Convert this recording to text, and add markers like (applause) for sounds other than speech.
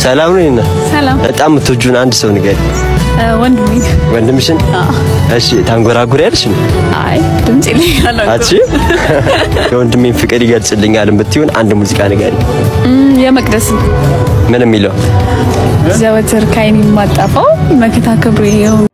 ሰላም ነው ይና ሰላም በጣም የምትወጂውን አንድ ሰው ንገሪ። ወንድሜ። ወንድምሽን? እሺ ታንጎራጉሪ ያለሽ አይ ድምጽ ይለኛል። አቺ (laughs) የወንድሜን ፍቅር ይገልጽልኛል የምትይውን አንድ ሙዚቃ ንገሪ። የመቅደስ ምን የሚለው? ዘወትር ካይን የማጣፋው መከታ ክብሬ የሆን